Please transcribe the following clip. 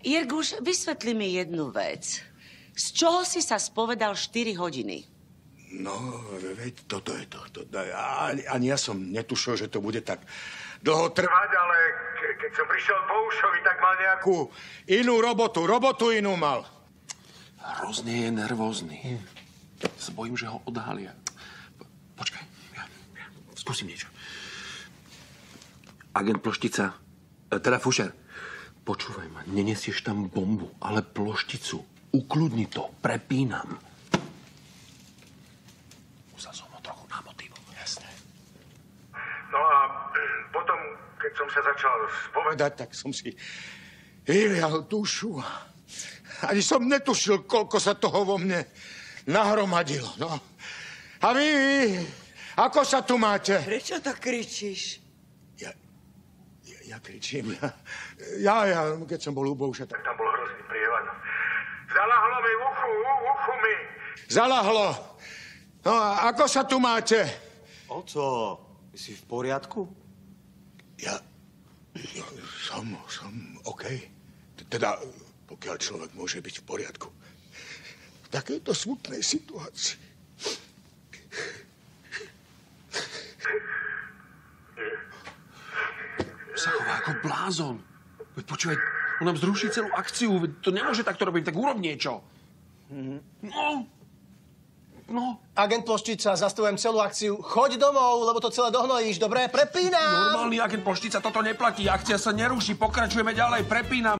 Jirguš, vysvetli mi jednu vec. Z čoho si sa spovedal 4 hodiny? No, veď toto je to. to ani, ani ja som netušil, že to bude tak dlho trvať, ale ke, keď som prišiel po Ušovi, tak mal nejakú inú robotu. Robotu inú mal. Hrozne je nervózny. Sa bojím, že ho odhalia. Po- Počkaj, ja, ja skúsim niečo. Agent Ploštica, e, teda Fušer, počúvaj ma, nenesieš tam bombu, ale plošticu. Ukludni to, prepínam. Musel som ho trochu namotivovať. Jasné. No a potom, keď som sa začal spovedať, tak som si vylial dušu. Ani som netušil, koľko sa toho vo mne nahromadilo. No. A vy, vy, ako sa tu máte? Prečo tak kričíš? Ja, ja, ja kričím. Ja, ja, keď som bol u Bouša, tak tam bol hrozný prievan. Zalahlo mi uchu, uchu mi. Zalahlo. No a ako sa tu máte? Oco, si v poriadku? Ja, ja som, som OK. Teda, pokiaľ človek môže byť v poriadku. V takejto smutnej situácii. Sa chová ako blázon. Veď počúvaj, on nám zruší celú akciu. Veď to nemôže takto robiť, tak urob niečo. No. No. Agent Ploštica, zastavujem celú akciu. Choď domov, lebo to celé dohnojíš, dobre? Prepínam! Normálny agent Ploštica toto neplatí. Akcia sa neruší, pokračujeme ďalej, prepínam.